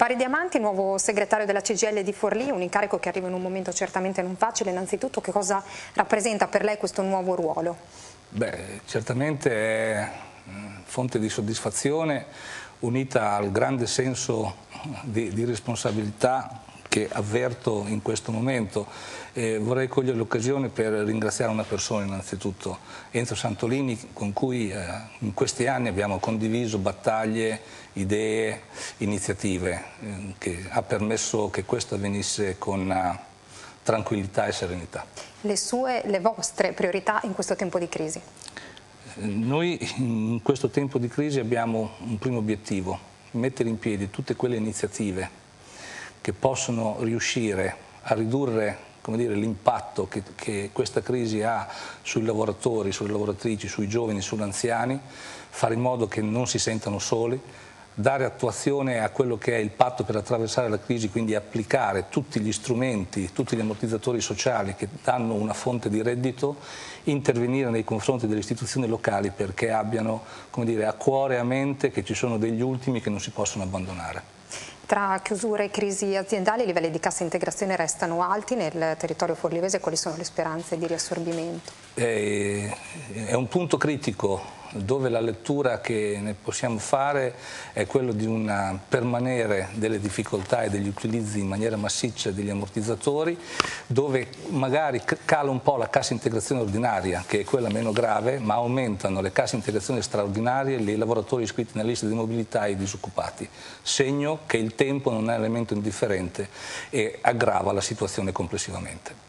Pari Diamanti, nuovo segretario della CGL di Forlì, un incarico che arriva in un momento certamente non facile. Innanzitutto che cosa rappresenta per lei questo nuovo ruolo? Beh, certamente è fonte di soddisfazione unita al grande senso di, di responsabilità che avverto in questo momento. Eh, vorrei cogliere l'occasione per ringraziare una persona innanzitutto, Enzo Santolini, con cui eh, in questi anni abbiamo condiviso battaglie, idee, iniziative, eh, che ha permesso che questo avvenisse con eh, tranquillità e serenità. Le sue, le vostre priorità in questo tempo di crisi? Noi in questo tempo di crisi abbiamo un primo obiettivo, mettere in piedi tutte quelle iniziative che possono riuscire a ridurre l'impatto che, che, questa crisi ha sui lavoratori, sulle lavoratrici, sui giovani, sugli anziani, fare in modo che non si sentano soli, dare attuazione a quello che è il patto per attraversare la crisi, quindi applicare tutti gli strumenti, tutti gli ammortizzatori sociali che danno una fonte di reddito, intervenire nei confronti delle istituzioni locali perché abbiano dire, a cuore e a mente che ci sono degli ultimi che non si possono abbandonare. Tra chiusure e crisi aziendali i livelli di cassa integrazione restano alti nel territorio forlivese, quali sono le speranze di riassorbimento? È, è un punto critico dove la lettura che ne possiamo fare è quello di un permanere delle difficoltà e degli utilizzi in maniera massiccia degli ammortizzatori, dove magari cala un po' la cassa integrazione ordinaria, che è quella meno grave, ma aumentano le casse integrazione straordinarie, i lavoratori iscritti nella lista di mobilità e i disoccupati, segno che il tempo non è un elemento indifferente e aggrava la situazione complessivamente.